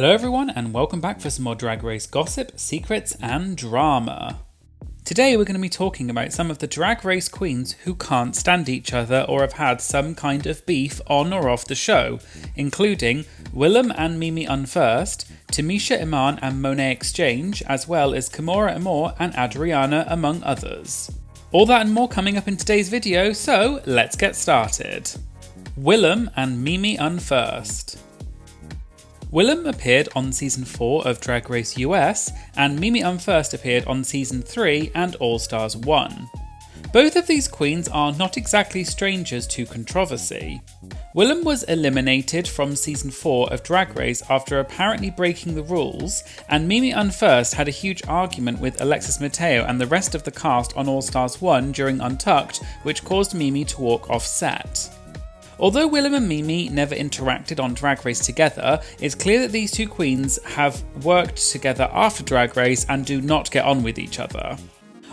Hello, everyone, and welcome back for some more Drag Race gossip, secrets, and drama. Today, we're going to be talking about some of the Drag Race queens who can't stand each other or have had some kind of beef on or off the show, including Willam and Mimi Imfurst, Tamisha Iman and Monét X Change, as well as Kimora Amour and Adriana, among others. All that and more coming up in today's video, so let's get started. Willam and Mimi Imfurst. Willam appeared on season 4 of Drag Race US, and Mimi umm Imfurst appeared on season 3 and All Stars 1. Both of these queens are not exactly strangers to controversy. Willam was eliminated from season 4 of Drag Race after apparently breaking the rules, and Mimi umm Imfurst had a huge argument with Alexis Mateo and the rest of the cast on All Stars 1 during Untucked, which caused Mimi to walk off set. Although Willam and Mimi never interacted on Drag Race together, it's clear that these two queens have worked together after Drag Race and do not get on with each other.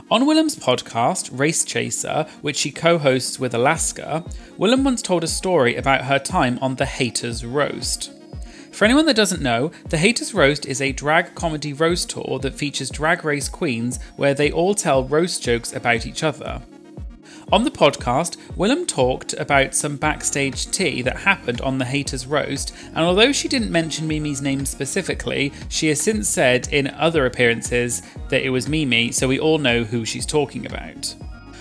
On Willam's podcast, Race Chaser, which she co hosts with Alaska, Willam once told a story about her time on The Haters Roast. For anyone that doesn't know, The Haters Roast is a drag comedy roast tour that features drag race queens where they all tell roast jokes about each other. On the podcast, Willam talked about some backstage tea that happened on the Haters Roast, and although she didn't mention Mimi's name specifically, she has since said in other appearances that it was Mimi, so we all know who she's talking about.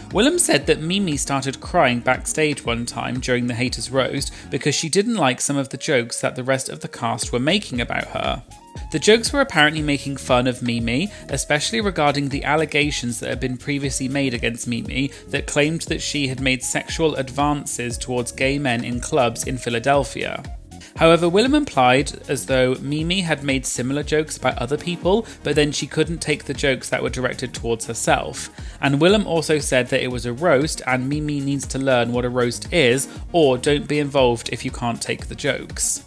Willam said that Mimi started crying backstage one time during the Haters Roast because she didn't like some of the jokes that the rest of the cast were making about her. The jokes were apparently making fun of Mimi, especially regarding the allegations that had been previously made against Mimi that claimed that she had made sexual advances towards gay men in clubs in Philadelphia. However, Willam implied as though Mimi had made similar jokes about other people, but then she couldn't take the jokes that were directed towards herself. And Willam also said that it was a roast and Mimi needs to learn what a roast is, or don't be involved if you can't take the jokes.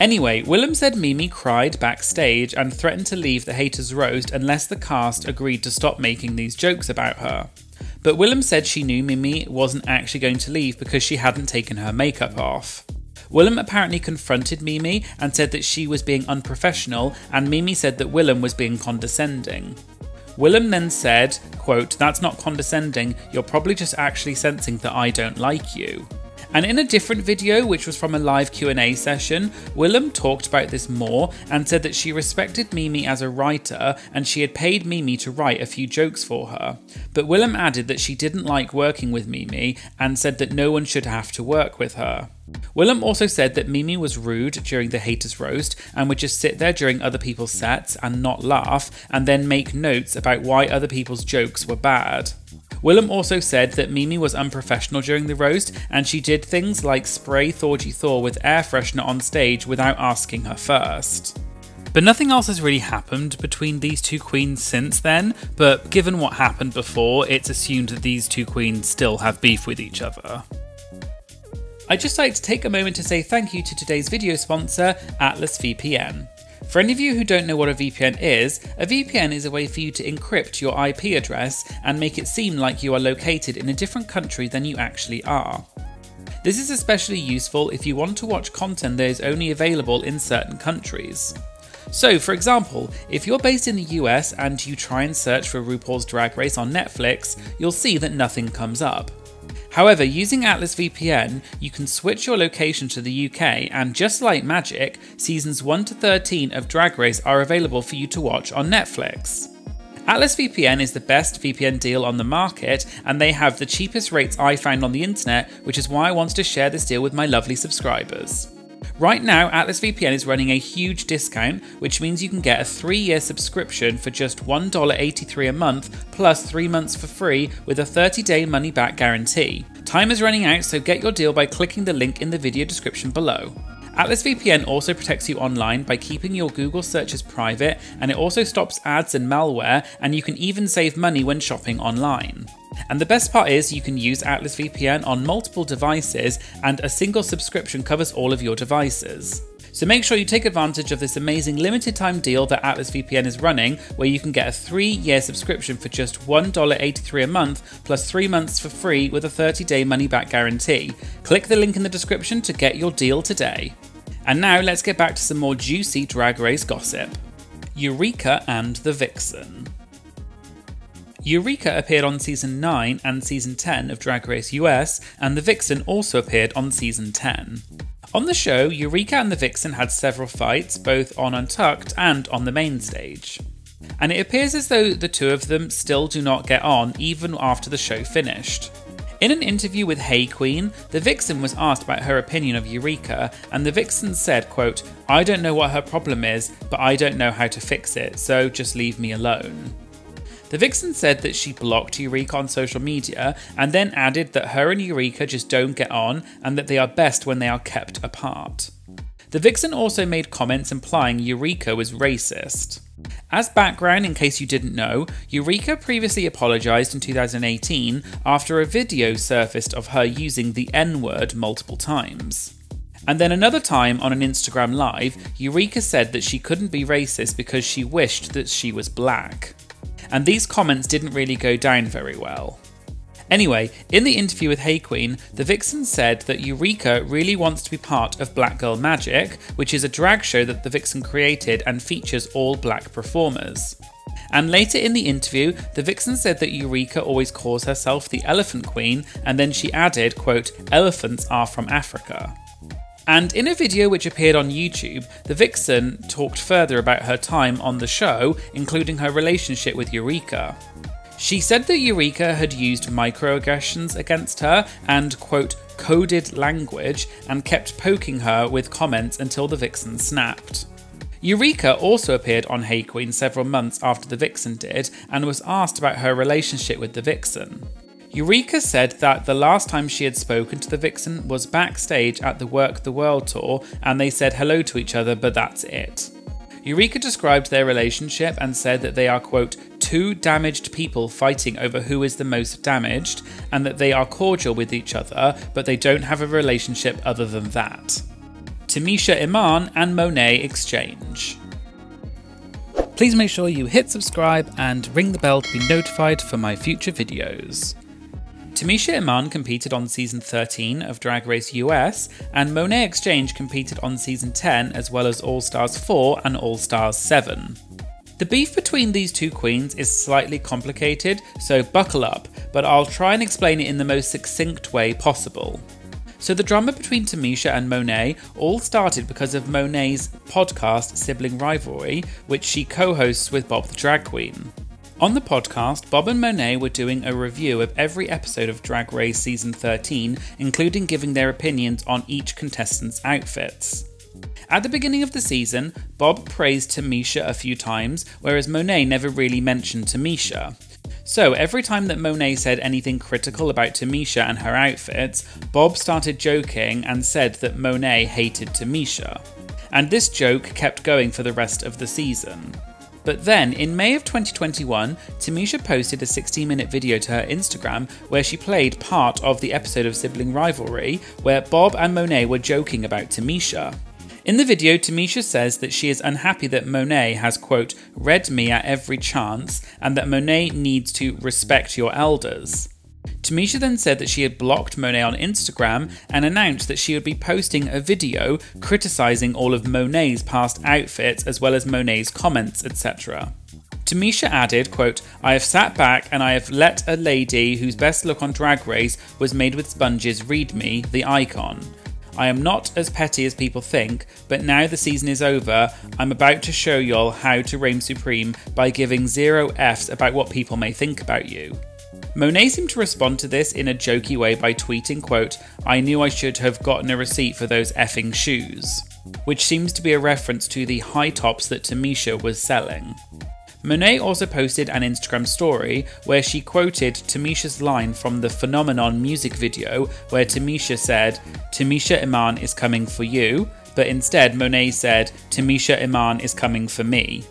Anyway, Willam said Mimi cried backstage and threatened to leave the haters' roast unless the cast agreed to stop making these jokes about her. But Willam said she knew Mimi wasn't actually going to leave because she hadn't taken her makeup off. Willam apparently confronted Mimi and said that she was being unprofessional, and Mimi said that Willam was being condescending. Willam then said, quote, That's not condescending, you're probably just actually sensing that I don't like you. And in a different video, which was from a live Q&A session, Willam talked about this more and said that she respected Mimi as a writer and she had paid Mimi to write a few jokes for her. But Willam added that she didn't like working with Mimi and said that no one should have to work with her. Willam also said that Mimi was rude during the haters roast and would just sit there during other people's sets and not laugh and then make notes about why other people's jokes were bad. Willam also said that Mimi was unprofessional during the roast and she did things like spray Thorgy Thor with air freshener on stage without asking her first. But nothing else has really happened between these two queens since then, but given what happened before, it's assumed that these two queens still have beef with each other. I'd just like to take a moment to say thank you to today's video sponsor, Atlas VPN. For any of you who don't know what a VPN is, a VPN is a way for you to encrypt your IP address and make it seem like you are located in a different country than you actually are. This is especially useful if you want to watch content that is only available in certain countries. So, for example, if you're based in the US and you try and search for RuPaul's Drag Race on Netflix, you'll see that nothing comes up. However, using Atlas VPN, you can switch your location to the UK, and just like magic, seasons 1 to 13 of Drag Race are available for you to watch on Netflix. Atlas VPN is the best VPN deal on the market, and they have the cheapest rates I found on the internet, which is why I wanted to share this deal with my lovely subscribers. Right now, Atlas VPN is running a huge discount, which means you can get a three year subscription for just $1.83 a month, plus three months for free with a 30 day money back guarantee. Time is running out, so get your deal by clicking the link in the video description below. Atlas VPN also protects you online by keeping your Google searches private, and it also stops ads and malware, and you can even save money when shopping online. And the best part is you can use Atlas VPN on multiple devices, and a single subscription covers all of your devices. So make sure you take advantage of this amazing limited time deal that Atlas VPN is running, where you can get a three year subscription for just $1.83 a month, plus three months for free with a 30 day money back guarantee. Click the link in the description to get your deal today. And now let's get back to some more juicy drag race gossip. Eureka and the Vixen. Eureka appeared on season 9 and season 10 of Drag Race US, and the Vixen also appeared on season 10. On the show, Eureka and the Vixen had several fights, both on Untucked and on the main stage. And it appears as though the two of them still do not get on even after the show finished. In an interview with Hey Qween, the Vixen was asked about her opinion of Eureka, and the Vixen said, quote, I don't know what her problem is, but I don't know how to fix it, so just leave me alone. The Vixen said that she blocked Eureka on social media and then added that her and Eureka just don't get on and that they are best when they are kept apart. The Vixen also made comments implying Eureka was racist. As background, in case you didn't know, Eureka previously apologised in 2018 after a video surfaced of her using the N word multiple times. And then another time on an Instagram Live, Eureka said that she couldn't be racist because she wished that she was black. And these comments didn't really go down very well. Anyway, in the interview with Hey Qween, the Vixen said that Eureka really wants to be part of Black Girl Magic, which is a drag show that the Vixen created and features all black performers. And later in the interview, the Vixen said that Eureka always calls herself the Elephant Queen, and then she added, quote, elephants are from Africa. And in a video which appeared on YouTube, the Vixen talked further about her time on the show, including her relationship with Eureka. She said that Eureka had used microaggressions against her and, quote, coded language and kept poking her with comments until the Vixen snapped. Eureka also appeared on Hey Qween several months after the Vixen did and was asked about her relationship with the Vixen. Eureka said that the last time she had spoken to the Vixen was backstage at the Work the World tour and they said hello to each other, but that's it. Eureka described their relationship and said that they are, quote, two damaged people fighting over who is the most damaged, and that they are cordial with each other, but they don't have a relationship other than that. Tamisha Iman and Monet X Change. Please make sure you hit subscribe and ring the bell to be notified for my future videos. Tamisha Iman competed on season 13 of Drag Race US, and Monet X Change competed on season 10 as well as All Stars 4 and All Stars 7. The beef between these two queens is slightly complicated, so buckle up, but I'll try and explain it in the most succinct way possible. So, the drama between Tamisha and Monet all started because of Monet's podcast Sibling Rivalry, which she co hosts with Bob the Drag Queen. On the podcast, Bob and Monet were doing a review of every episode of Drag Race Season 13, including giving their opinions on each contestant's outfits. At the beginning of the season, Bob praised Tamisha a few times, whereas Monet never really mentioned Tamisha. So, every time that Monet said anything critical about Tamisha and her outfits, Bob started joking and said that Monet hated Tamisha. And this joke kept going for the rest of the season. But then, in May of 2021, Tamisha posted a 16 minute video to her Instagram where she played part of the episode of Sibling Rivalry where Bob and Monet were joking about Tamisha. In the video, Tamisha says that she is unhappy that Monet has, quote, read me at every chance and that Monet needs to respect your elders. Tamisha then said that she had blocked Monet on Instagram and announced that she would be posting a video criticising all of Monet's past outfits as well as Monet's comments, etc. Tamisha added, quote, I have sat back and I have let a lady whose best look on Drag Race was made with sponges read me, the icon. I am not as petty as people think, but now the season is over, I'm about to show y'all how to reign supreme by giving zero Fs about what people may think about you. Monet seemed to respond to this in a jokey way by tweeting, quote, I knew I should have gotten a receipt for those effing shoes, which seems to be a reference to the high tops that Tamisha was selling. Monet also posted an Instagram story where she quoted Tamisha's line from the Phenomenon music video, where Tamisha said, Tamisha Iman is coming for you, but instead Monet said, Tamisha Iman is coming for me.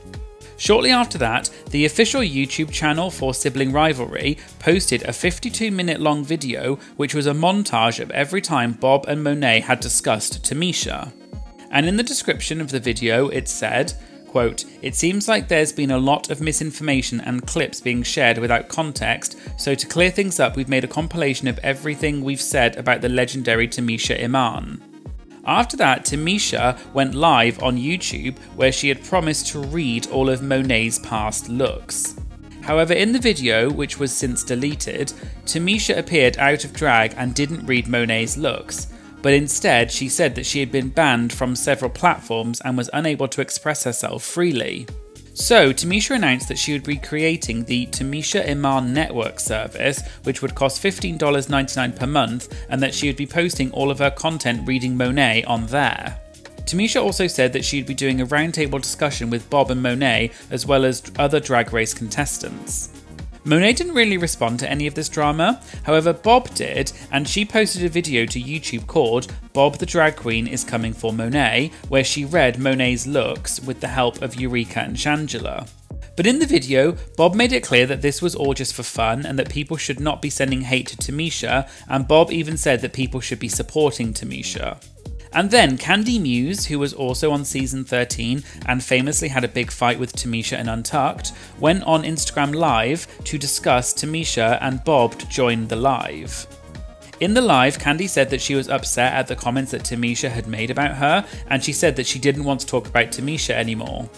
Shortly after that, the official YouTube channel for Sibling Rivalry posted a 52 minute long video which was a montage of every time Bob and Monet had discussed Tamisha. And in the description of the video, it said, Quote, it seems like there's been a lot of misinformation and clips being shared without context, so to clear things up, we've made a compilation of everything we've said about the legendary Tamisha Iman. After that, Tamisha went live on YouTube where she had promised to read all of Monet's past looks. However, in the video, which was since deleted, Tamisha appeared out of drag and didn't read Monet's looks, but instead she said that she had been banned from several platforms and was unable to express herself freely. So, Tamisha announced that she would be creating the Tamisha Iman Network service, which would cost $15.99 per month, and that she would be posting all of her content reading Monet on there. Tamisha also said that she'd be doing a roundtable discussion with Bob and Monet, as well as other drag race contestants. Monet didn't really respond to any of this drama, however, Bob did, and she posted a video to YouTube called Bob the Drag Queen is Coming for Monet, where she read Monet's looks with the help of Eureka and Shangela. But in the video, Bob made it clear that this was all just for fun and that people should not be sending hate to Tamisha, and Bob even said that people should be supporting Tamisha. And then Candy Muse, who was also on season 13 and famously had a big fight with Tamisha and Untucked, went on Instagram Live to discuss Tamisha and Bob joined the live. In the live, Candy said that she was upset at the comments that Tamisha had made about her, and she said that she didn't want to talk about Tamisha anymore.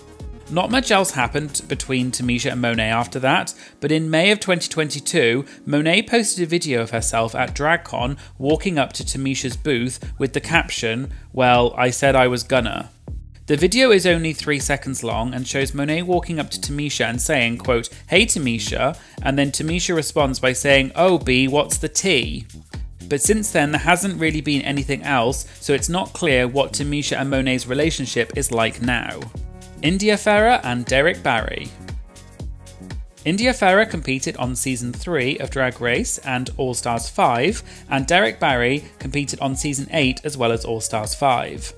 Not much else happened between Tamisha and Monet after that, but in May of 2022, Monet posted a video of herself at DragCon walking up to Tamisha's booth with the caption, Well, I said I was gonna. The video is only three seconds long and shows Monet walking up to Tamisha and saying, quote, Hey Tamisha, and then Tamisha responds by saying, Oh B, what's the tea? But since then, there hasn't really been anything else, so it's not clear what Tamisha and Monet's relationship is like now. India Ferrah and Derrick Barry. India Ferrah competed on season 3 of Drag Race and All Stars 5, and Derrick Barry competed on season 8 as well as All Stars 5.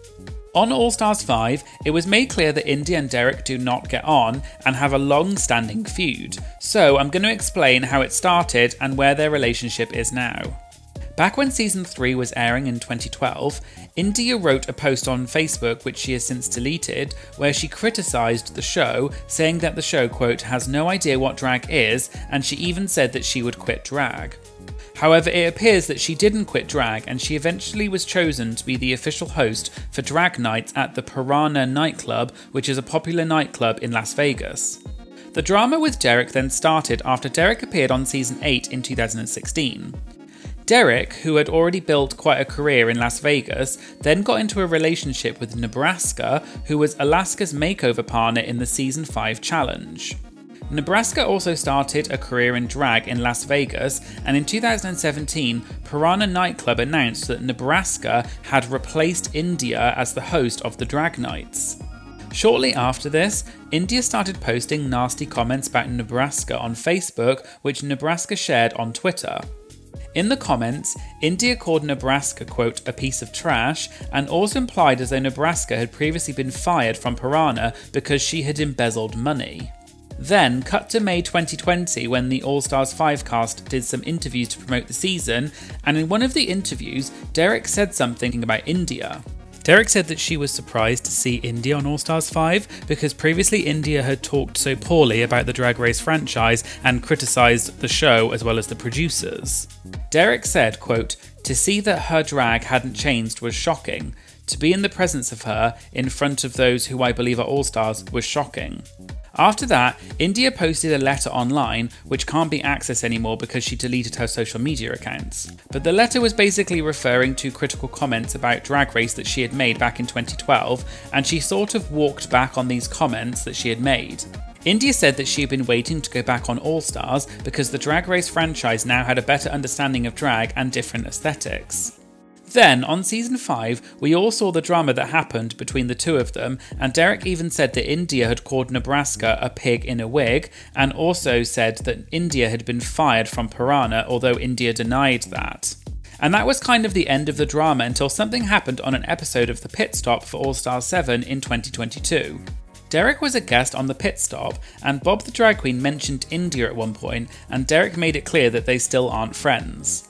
On All Stars 5, it was made clear that India and Derrick do not get on and have a long standing feud, so I'm going to explain how it started and where their relationship is now. Back when season 3 was airing in 2012, India wrote a post on Facebook, which she has since deleted, where she criticised the show, saying that the show, quote, has no idea what drag is, and she even said that she would quit drag. However, it appears that she didn't quit drag, and she eventually was chosen to be the official host for drag nights at the Piranha nightclub, which is a popular nightclub in Las Vegas. The drama with Derrick then started after Derrick appeared on season 8 in 2016. Derrick, who had already built quite a career in Las Vegas, then got into a relationship with Nebraska, who was Alaska's makeover partner in the Season 5 challenge. Nebraska also started a career in drag in Las Vegas, and in 2017, Piranha Nightclub announced that Nebraska had replaced India as the host of the drag nights. Shortly after this, India started posting nasty comments about Nebraska on Facebook, which Nebraska shared on Twitter. In the comments, India called Nebraska, quote, a piece of trash, and also implied as though Nebraska had previously been fired from Piranha because she had embezzled money. Then, cut to May 2020 when the All Stars 5 cast did some interviews to promote the season, and in one of the interviews, Derrick said something about India. Derrick said that she was surprised to see India on All Stars 5 because previously India had talked so poorly about the Drag Race franchise and criticised the show as well as the producers. Derrick said, quote, To see that her drag hadn't changed was shocking. To be in the presence of her, in front of those who I believe are All Stars, was shocking. After that, India posted a letter online which can't be accessed anymore because she deleted her social media accounts. But the letter was basically referring to critical comments about Drag Race that she had made back in 2012, and she sort of walked back on these comments that she had made. India said that she had been waiting to go back on All Stars because the Drag Race franchise now had a better understanding of drag and different aesthetics. Then, on season 5, we all saw the drama that happened between the two of them, and Derrick even said that India had called Nebraska a pig in a wig, and also said that India had been fired from Piranha, although India denied that. And that was kind of the end of the drama until something happened on an episode of The Pit Stop for All Star 7 in 2022. Derrick was a guest on the pit stop, and Bob the Drag Queen mentioned India at one point, and Derrick made it clear that they still aren't friends.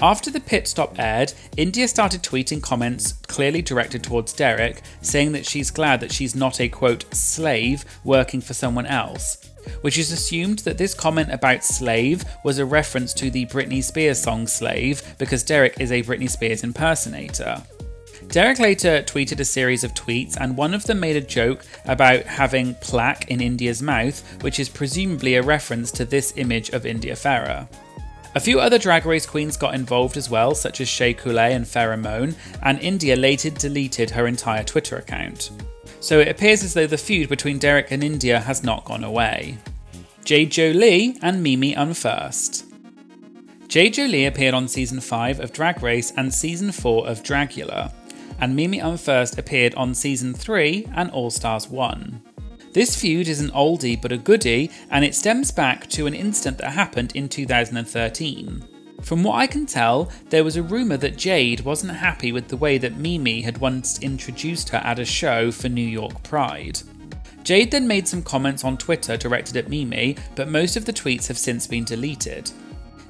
After the pit stop aired, India started tweeting comments clearly directed towards Derrick, saying that she's glad that she's not a quote slave working for someone else, which is assumed that this comment about slave was a reference to the Britney Spears song Slave because Derrick is a Britney Spears impersonator. Derrick later tweeted a series of tweets, and one of them made a joke about having plaque in India's mouth, which is presumably a reference to this image of India Ferrah. A few other Drag Race queens got involved as well, such as Shea Coulee and Moan, and India later deleted her entire Twitter account. So it appears as though the feud between Derrick and India has not gone away. Jade Jolie and Mimi Imfurst. Jade Jolie appeared on season 5 of Drag Race and season 4 of Dragula, and Mimi Imfurst appeared on season 3 and All Stars 1. This feud is an oldie but a goodie, and it stems back to an incident that happened in 2013. From what I can tell, there was a rumour that Jade wasn't happy with the way that Mimi had once introduced her at a show for New York Pride. Jade then made some comments on Twitter directed at Mimi, but most of the tweets have since been deleted.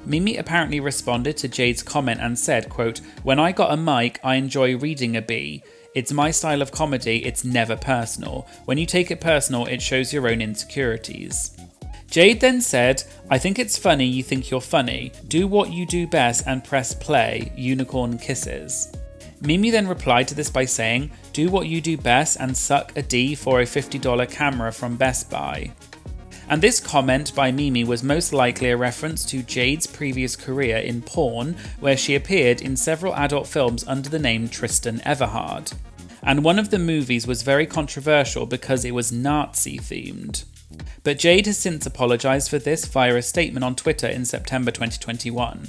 Mimi apparently responded to Jade's comment and said, quote, When I got a mic, I enjoy reading a bee. It's my style of comedy, it's never personal. When you take it personal, it shows your own insecurities. Jade then said, I think it's funny you think you're funny. Do what you do best and press play, unicorn kisses. Mimi then replied to this by saying, Do what you do best and suck a D for a $50 camera from Best Buy. And this comment by Mimi was most likely a reference to Jade's previous career in porn, where she appeared in several adult films under the name Tristan Everhard. And one of the movies was very controversial because it was Nazi themed. But Jade has since apologised for this via a statement on Twitter in September 2021.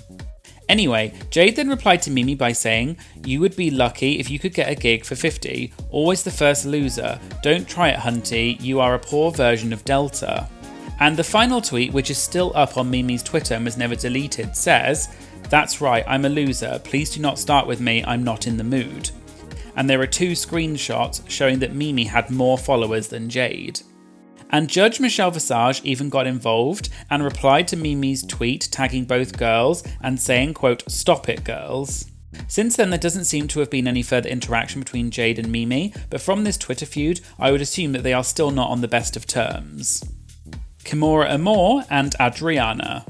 Anyway, Jade then replied to Mimi by saying, You would be lucky if you could get a gig for 50. Always the first loser. Don't try it, Hunty. You are a poor version of Delta. And the final tweet, which is still up on Mimi's Twitter and was never deleted, says, That's right, I'm a loser. Please do not start with me, I'm not in the mood. And there are two screenshots showing that Mimi had more followers than Jade. And Judge Michelle Visage even got involved and replied to Mimi's tweet tagging both girls and saying, quote, Stop it, girls. Since then, there doesn't seem to have been any further interaction between Jade and Mimi, but from this Twitter feud, I would assume that they are still not on the best of terms. Kimora Amour and Adriana.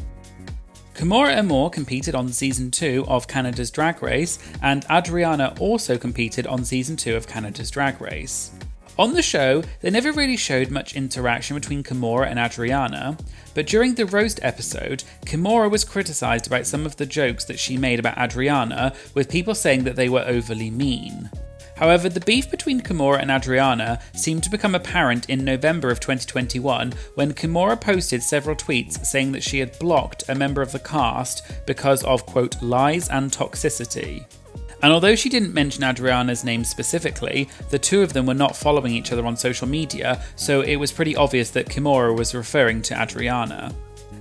Kimora Amour competed on season 2 of Canada's Drag Race, and Adriana also competed on season 2 of Canada's Drag Race. On the show, they never really showed much interaction between Kimora and Adriana, but during the roast episode, Kimora was criticised about some of the jokes that she made about Adriana, with people saying that they were overly mean. However, the beef between Kimora and Adriana seemed to become apparent in November of 2021 when Kimora posted several tweets saying that she had blocked a member of the cast because of, quote, lies and toxicity. And although she didn't mention Adriana's name specifically, the two of them were not following each other on social media, so it was pretty obvious that Kimora was referring to Adriana.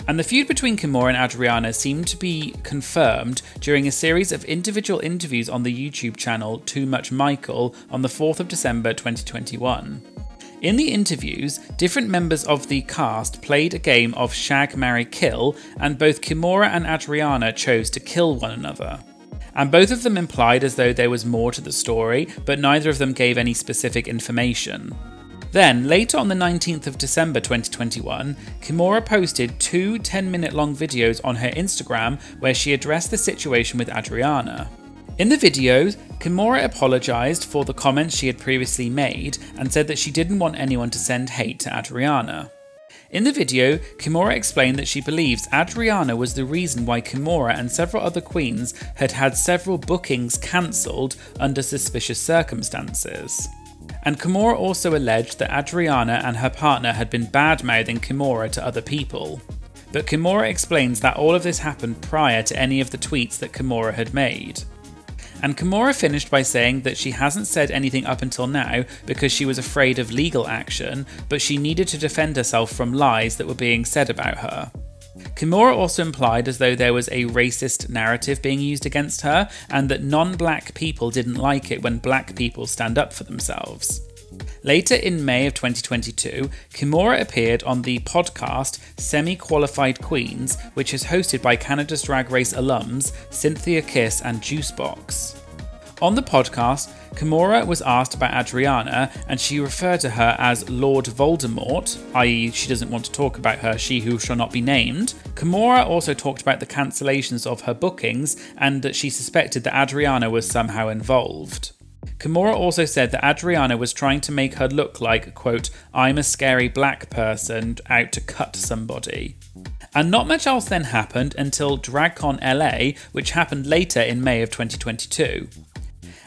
And the feud between Kimora and Adriana seemed to be confirmed during a series of individual interviews on the YouTube channel Too Much Michael on the 4th of December 2021. In the interviews, different members of the cast played a game of Shag, Marry, Kill, and both Kimora and Adriana chose to kill one another. And both of them implied as though there was more to the story, but neither of them gave any specific information. Then, later on the 19th of December 2021, Kimora posted two 10 minute long videos on her Instagram where she addressed the situation with Adriana. In the videos, Kimora apologised for the comments she had previously made and said that she didn't want anyone to send hate to Adriana. In the video, Kimora explained that she believes Adriana was the reason why Kimora and several other queens had had several bookings cancelled under suspicious circumstances. And Kimora also alleged that Adriana and her partner had been bad mouthing Kimora to other people. But Kimora explains that all of this happened prior to any of the tweets that Kimora had made. And Kimora finished by saying that she hasn't said anything up until now because she was afraid of legal action, but she needed to defend herself from lies that were being said about her. Kimora also implied as though there was a racist narrative being used against her, and that non black people didn't like it when black people stand up for themselves. Later in May of 2022, Kimora appeared on the podcast Semi Qualified Queens, which is hosted by Canada's Drag Race alums Synthia Kiss and Juice Boxx. On the podcast, Kimora was asked about Adriana, and she referred to her as Lord Voldemort, i.e., she doesn't want to talk about her, she who shall not be named. Kimora also talked about the cancellations of her bookings and that she suspected that Adriana was somehow involved. Kimora also said that Adriana was trying to make her look like, quote, I'm a scary black person out to cut somebody. And not much else then happened until DragCon LA, which happened later in May of 2022.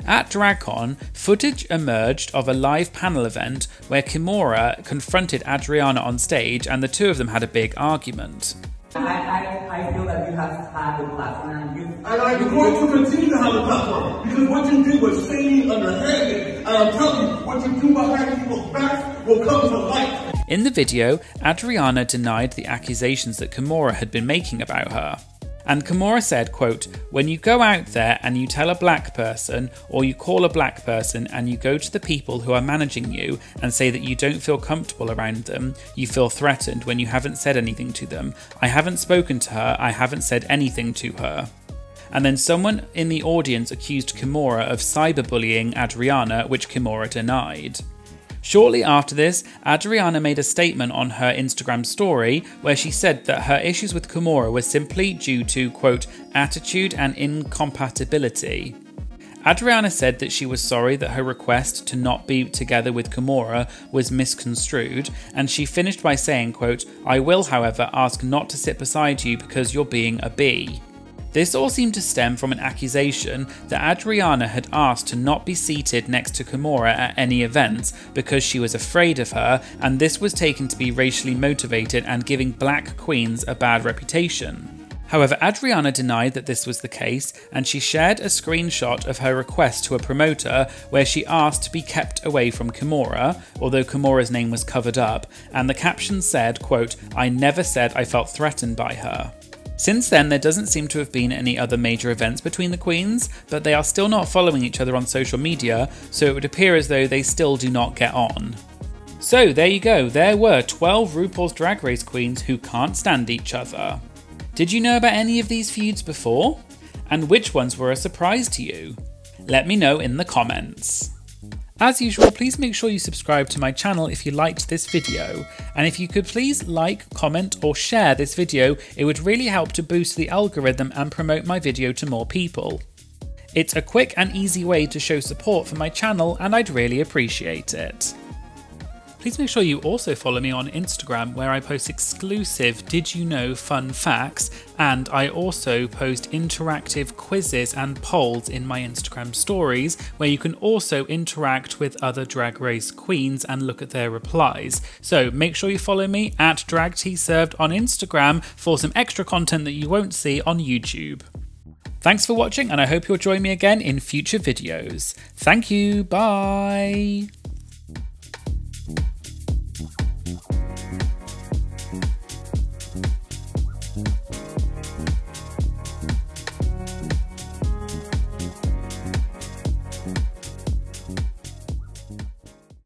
At DragCon, footage emerged of a live panel event where Kimora confronted Adriana on stage and the two of them had a big argument. I, I, I feel that you have had the platform. You, and I'm going to continue to have a platform because what you did was shady, underhanded, and I'm telling you, what you do behind people's backs will come to light. In the video, Adriana denied the accusations that Kimora had been making about her. And Kimora said, quote, When you go out there and you tell a black person, or you call a black person and you go to the people who are managing you and say that you don't feel comfortable around them, you feel threatened when you haven't said anything to them. I haven't spoken to her, I haven't said anything to her. And then someone in the audience accused Kimora of cyberbullying Adriana, which Kimora denied. Shortly after this, Adriana made a statement on her Instagram story where she said that her issues with Kimora were simply due to, quote, attitude and incompatibility. Adriana said that she was sorry that her request to not be together with Kimora was misconstrued, and she finished by saying, quote, I will, however, ask not to sit beside you because you're being a bee. This all seemed to stem from an accusation that Adriana had asked to not be seated next to Kimora at any events because she was afraid of her, and this was taken to be racially motivated and giving black queens a bad reputation. However, Adriana denied that this was the case, and she shared a screenshot of her request to a promoter where she asked to be kept away from Kimora, although Kimora's name was covered up, and the caption said, quote, I never said I felt threatened by her. Since then, there doesn't seem to have been any other major events between the queens, but they are still not following each other on social media, so it would appear as though they still do not get on. So there you go, there were 12 RuPaul's Drag Race queens who can't stand each other. Did you know about any of these feuds before? And which ones were a surprise to you? Let me know in the comments. As usual, please make sure you subscribe to my channel if you liked this video, and if you could please like, comment or share this video, it would really help to boost the algorithm and promote my video to more people. It's a quick and easy way to show support for my channel and I'd really appreciate it. Please make sure you also follow me on Instagram where I post exclusive Did You Know fun facts and I also post interactive quizzes and polls in my Instagram stories where you can also interact with other Drag Race queens and look at their replies. So make sure you follow me at DragTServed on Instagram for some extra content that you won't see on YouTube. Thanks for watching and I hope you'll join me again in future videos. Thank you, bye!